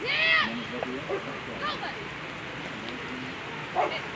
Yeah! Over!